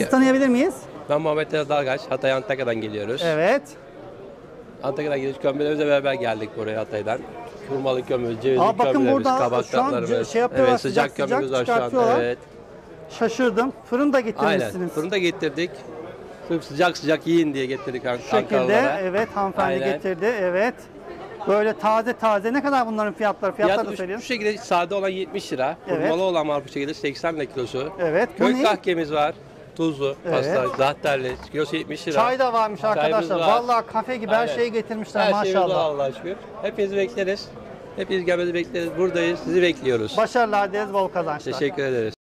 Sizi tanıyabilir miyiz? Ben Muhammed Enes Dalgaç. Hatay Antakya'dan geliyoruz. Evet. Antakya'dan geliyoruz. Kömbelerimize beraber geldik buraya Hatay'dan. Kurmalı kömür, cevizli Aa, bakın kömürlerimiz, burada kabak şu an tatlarımız. şey yapıyorlar, evet, sıcak, sıcak kömürümüz var şu çıkartıyorlar. anda. Evet. Şaşırdım. Fırın da Aynen. getirmişsiniz. Fırında getirdik. Sırf sıcak sıcak yiyin diye getirdik An- Şu şekilde evet hanımefendi Aynen. getirdi. Evet. Böyle taze taze. Ne kadar bunların fiyatları? Fiyatları Fiyat da bu, söyleyin. bu şekilde sade olan 70 lira. Evet. Kurmalı olan var bu şekilde 80 lira kilosu. Evet. Bu Köy ne? kahkemiz var. Tuzlu, Evet. pasta, zahterli. Kilosu 70 lira. Çay da varmış Çayımız arkadaşlar. var. Vallahi kafe gibi her Aynen. şeyi getirmişler Her şeyimiz var maşallah. Allah'a şükür. Hepinizi bekleriz. Hepiniz gelmenizi bekleriz. Buradayız. Sizi bekliyoruz. Başarılar dileriz, bol kazançlar. Teşekkür ederiz.